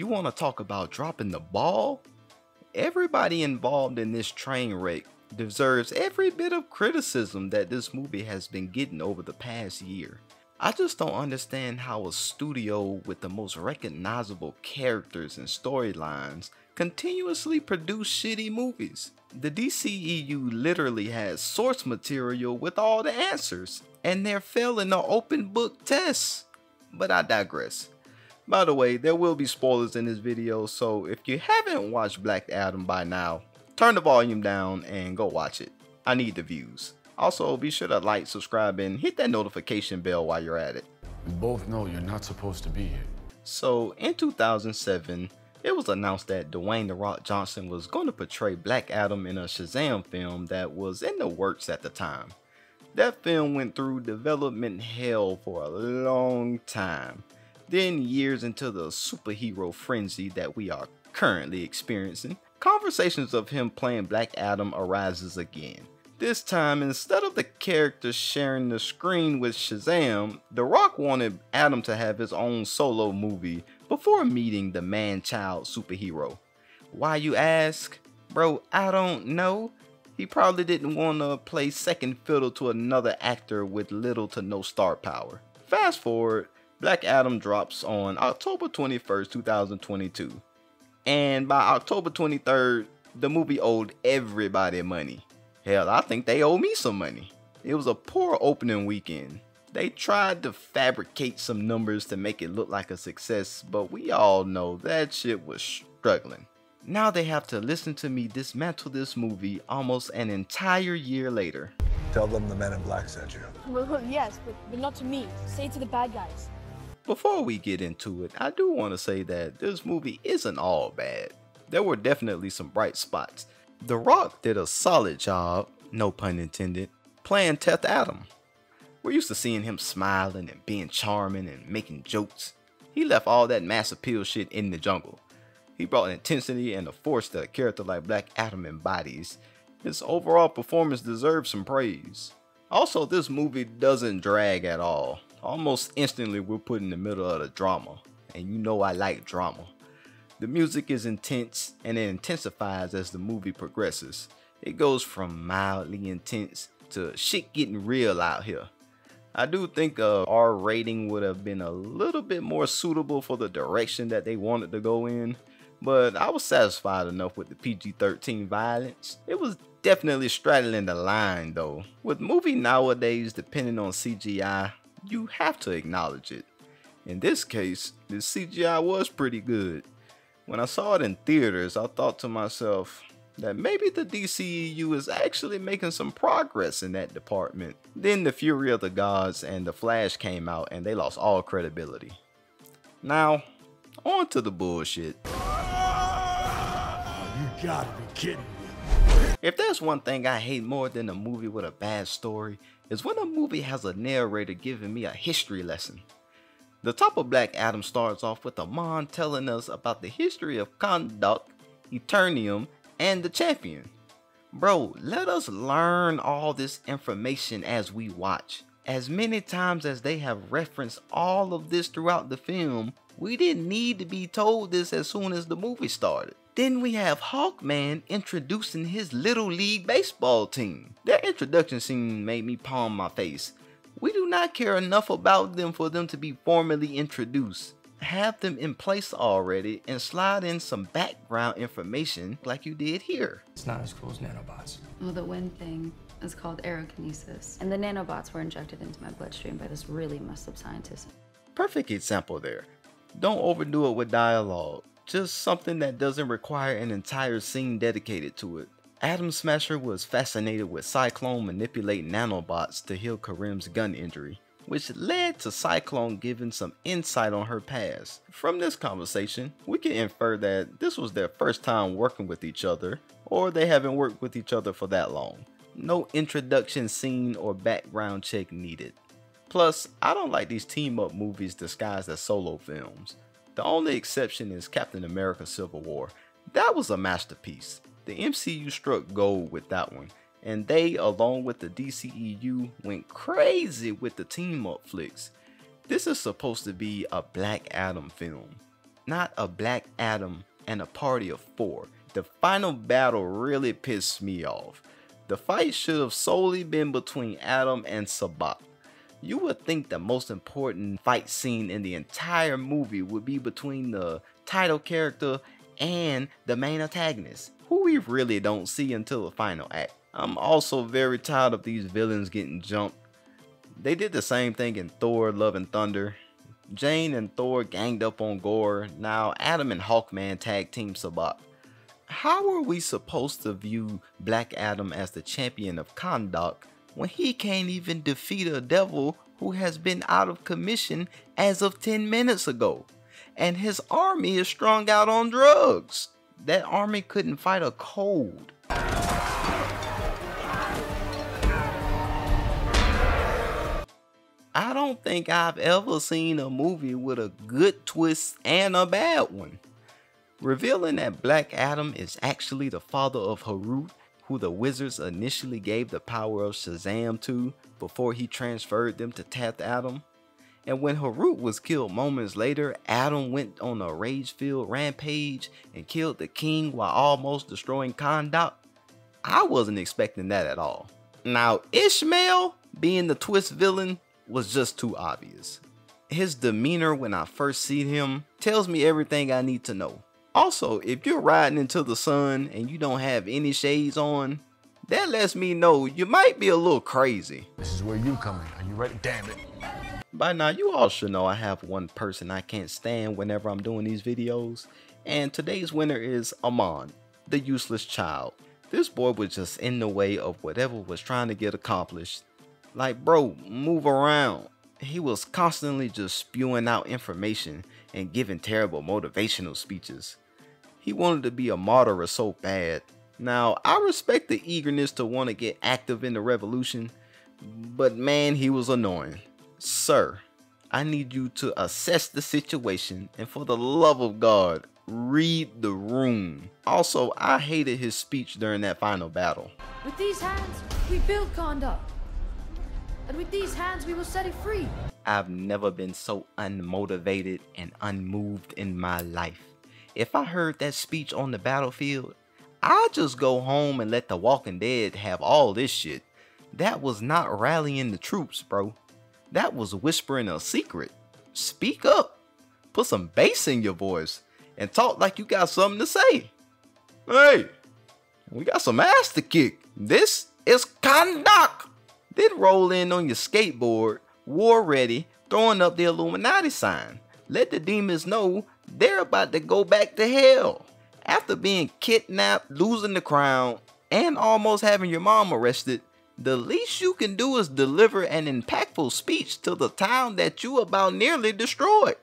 You want to talk about dropping the ball? Everybody involved in this train wreck deserves every bit of criticism that this movie has been getting over the past year. I just don't understand how a studio with the most recognizable characters and storylines continuously produce shitty movies. The DCEU literally has source material with all the answers, and they're failing the open book tests. But I digress. By the way, there will be spoilers in this video, so if you haven't watched Black Adam by now, turn the volume down and go watch it. I need the views. Also, be sure to like, subscribe, and hit that notification bell while you're at it. We both know you're not supposed to be here. So, in 2007, it was announced that Dwayne The Rock Johnson was going to portray Black Adam in a Shazam film that was in the works at the time. That film went through development hell for a long time. Then, years into the superhero frenzy that we are currently experiencing, conversations of him playing Black Adam arises again. This time, instead of the character sharing the screen with Shazam, The Rock wanted Adam to have his own solo movie before meeting the man-child superhero. Why you ask? Bro, I don't know. He probably didn't want to play second fiddle to another actor with little to no star power. Fast forward, Black Adam drops on October 21st, 2022. And by October 23rd, the movie owed everybody money. Hell, I think they owe me some money. It was a poor opening weekend. They tried to fabricate some numbers to make it look like a success, but we all know that shit was struggling. Now they have to listen to me dismantle this movie almost an entire year later. Tell them the men in black sent you. Well, yes, but, but not to me. Say it to the bad guys. Before we get into it, I do want to say that this movie isn't all bad. There were definitely some bright spots. The Rock did a solid job, no pun intended, playing Teth Adam. We're used to seeing him smiling and being charming and making jokes. He left all that mass appeal shit in the jungle. He brought intensity and a force that a character like Black Adam embodies. His overall performance deserves some praise. Also, this movie doesn't drag at all. Almost instantly, we're put in the middle of the drama, and you know I like drama. The music is intense and it intensifies as the movie progresses. It goes from mildly intense to shit getting real out here. I do think a R rating would have been a little bit more suitable for the direction that they wanted to go in, but I was satisfied enough with the PG-13 violence. It was definitely straddling the line though. With movie nowadays depending on CGI, you have to acknowledge it. In this case, the CGI was pretty good. When I saw it in theaters, I thought to myself that maybe the DCEU is actually making some progress in that department. Then the Fury of the Gods and The Flash came out and they lost all credibility. Now, on to the bullshit. You gotta be kidding. If there's one thing I hate more than a movie with a bad story, is when a movie has a narrator giving me a history lesson. The top of Black Adam starts off with Amon telling us about the history of Kahndaq, Eternium, and the Champion. Bro, let us learn all this information as we watch. As many times as they have referenced all of this throughout the film, we didn't need to be told this as soon as the movie started. Then we have Hawkman introducing his Little League Baseball team. That introduction scene made me palm my face. We do not care enough about them for them to be formally introduced. Have them in place already and slide in some background information like you did here. It's not as cool as nanobots. Well, the wind thing is called aerokinesis. And the nanobots were injected into my bloodstream by this really messed up scientist. Perfect example there. Don't overdo it with dialogue. Just something that doesn't require an entire scene dedicated to it. Atom Smasher was fascinated with Cyclone manipulating nanobots to heal Karim's gun injury, which led to Cyclone giving some insight on her past. From this conversation, we can infer that this was their first time working with each other, or they haven't worked with each other for that long. No introduction scene or background check needed. Plus, I don't like these team up movies disguised as solo films. The only exception is Captain America Civil War. That was a masterpiece. The MCU struck gold with that one, and they, along with the DCEU, went crazy with the team up flicks. This is supposed to be a Black Adam film. not a Black Adam and a party of four. The final battle really pissed me off. The fight should have solely been between Adam and Sabbac. You would think the most important fight scene in the entire movie would be between the title character and the main antagonist, who we really don't see until the final act. I'm also very tired of these villains getting jumped. They did the same thing in Thor Love and Thunder. Jane and Thor ganged up on Gorr, now Adam and Hawkman tag team Sabbac. How are we supposed to view Black Adam as the champion of Kahndaq when he can't even defeat a devil who has been out of commission as of 10 minutes ago? And his army is strung out on drugs. That army couldn't fight a cold. I don't think I've ever seen a movie with a good twist and a bad one. Revealing that Black Adam is actually the father of Harut, who the wizards initially gave the power of Shazam to before he transferred them to Teth Adam. And when Harut was killed moments later, Adam went on a rage-filled rampage and killed the king while almost destroying Kahndaq. I wasn't expecting that at all. Now, Ishmael, being the twist villain, was just too obvious. His demeanor when I first see him tells me everything I need to know. Also, if you're riding into the sun and you don't have any shades on, that lets me know you might be a little crazy. This is where you come in. Are you ready? Damn it. By now, you all should know I have one person I can't stand whenever I'm doing these videos, and today's winner is Amon, the useless child. This boy was just in the way of whatever was trying to get accomplished, like, bro, move around. He was constantly just spewing out information and giving terrible motivational speeches. He wanted to be a martyr so bad. Now, I respect the eagerness to want to get active in the revolution, but man, he was annoying. Sir, I need you to assess the situation and for the love of God, read the room. Also, I hated his speech during that final battle. With these hands, we build Kahndaq. and with these hands we will set it free. I've never been so unmotivated and unmoved in my life. If I heard that speech on the battlefield, I'd just go home and let the Walking Dead have all this shit. That was not rallying the troops, bro. That was whispering a secret. Speak up. Put some bass in your voice and talk like you got something to say. Hey, we got some ass to kick. This is Kahndaq. Then roll in on your skateboard, war ready, throwing up the Illuminati sign. Let the demons know they're about to go back to hell. After being kidnapped, losing the crown, and almost having your mom arrested, the least you can do is deliver an impactful speech to the town that you about nearly destroyed.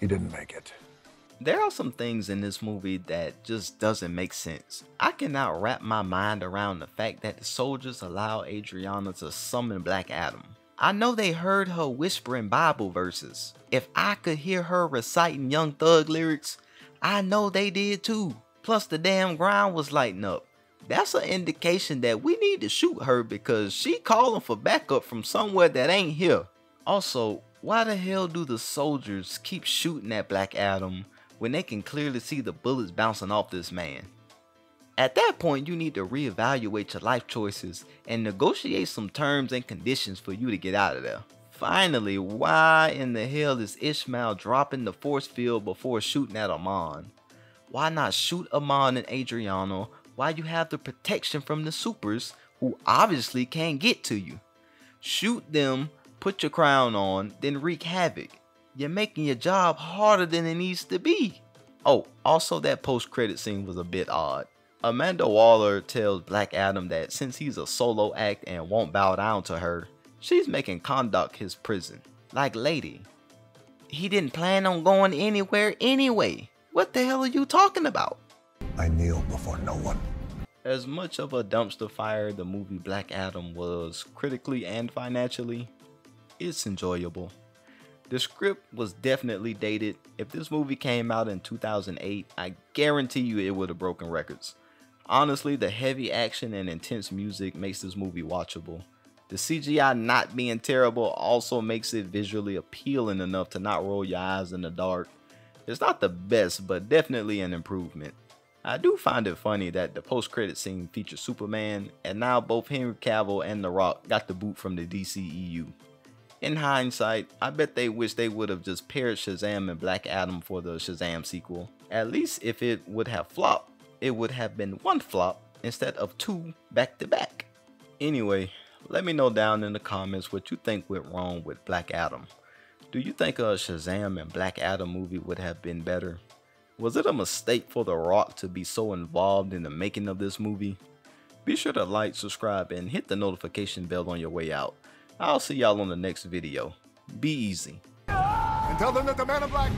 He didn't make it. There are some things in this movie that just doesn't make sense. I cannot wrap my mind around the fact that the soldiers allow Adriana to summon Black Adam. I know they heard her whispering Bible verses. If I could hear her reciting Young Thug lyrics, I know they did too. Plus the damn ground was lighting up. That's an indication that we need to shoot her because she calling for backup from somewhere that ain't here. Also, why the hell do the soldiers keep shooting at Black Adam when they can clearly see the bullets bouncing off this man. At that point, you need to reevaluate your life choices and negotiate some terms and conditions for you to get out of there. Finally, why in the hell is Ishmael dropping the force field before shooting at Amon? Why not shoot Amon and Adriana while you have the protection from the supers who obviously can't get to you? Shoot them, put your crown on, then wreak havoc you're making your job harder than it needs to be. Oh, also that post-credit scene was a bit odd. Amanda Waller tells Black Adam that since he's a solo act and won't bow down to her, she's making Kahndaq his prison. Like lady, he didn't plan on going anywhere anyway. What the hell are you talking about? I kneel before no one. As much of a dumpster fire the movie Black Adam was critically and financially, it's enjoyable. The script was definitely dated. If this movie came out in 2008, I guarantee you it would have broken records. Honestly, the heavy action and intense music makes this movie watchable. The CGI not being terrible also makes it visually appealing enough to not roll your eyes in the dark. It's not the best, but definitely an improvement. I do find it funny that the post-credit scene features Superman, and now both Henry Cavill and The Rock got the boot from the DCEU. In hindsight, I bet they wish they would have just paired Shazam and Black Adam for the Shazam sequel. At least if it would have flopped, it would have been one flop instead of two back to back. Anyway, let me know down in the comments what you think went wrong with Black Adam. Do you think a Shazam and Black Adam movie would have been better? Was it a mistake for The Rock to be so involved in the making of this movie? Be sure to like, subscribe, and hit the notification bell on your way out. I'll see y'all on the next video. Be easy. And tell them that the man black